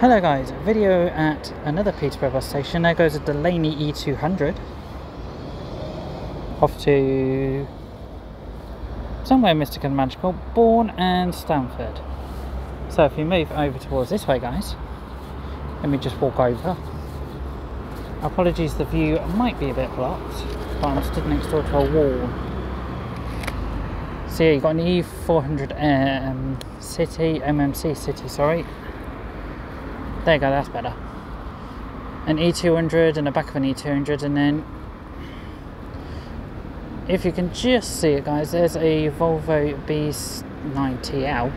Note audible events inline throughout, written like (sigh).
Hello guys, video at another Peterborough bus station. There goes a Delaine E200 off to somewhere mystical and magical, Bourne and Stamford. So if you move over towards this way guys, let me just walk over. Apologies, the view might be a bit blocked, but I'm stood next door to a wall. So yeah, you've got an E400 um, City, MMC City, sorry. There you go, that's better. An E200 and the back of an E200 and then if you can just see it guys, there's a Volvo B90L.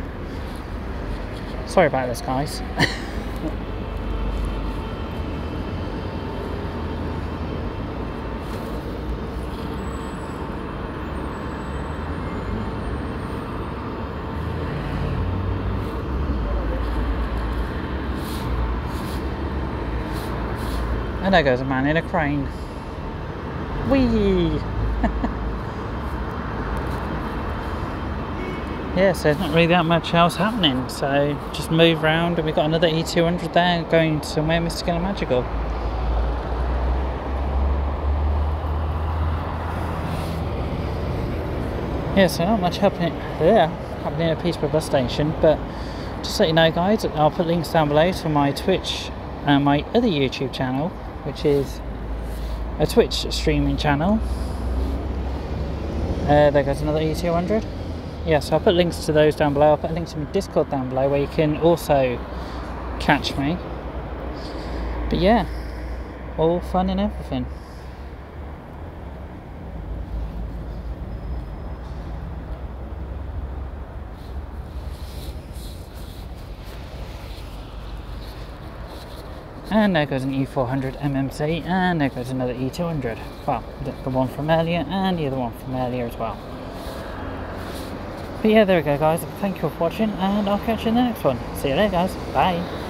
Sorry about this guys. (laughs) And there goes a man in a crane. Whee! (laughs) yeah, so there's not really that much else happening. So just move around and we've got another E200 there going somewhere mystical and magical. Yeah, so not much happening there, happening at Peterborough bus station, but just let you know guys, I'll put links down below to my Twitch and my other YouTube channel which is a Twitch streaming channel. Uh, there goes another E200. Yeah, so I'll put links to those down below. I'll put a link to my Discord down below where you can also catch me. But yeah, all fun and everything. And there goes an E400 MMC, and there goes another E200. Well, the one from earlier, and the other one from earlier as well. But yeah, there we go guys. Thank you for watching, and I'll catch you in the next one. See you later guys. Bye.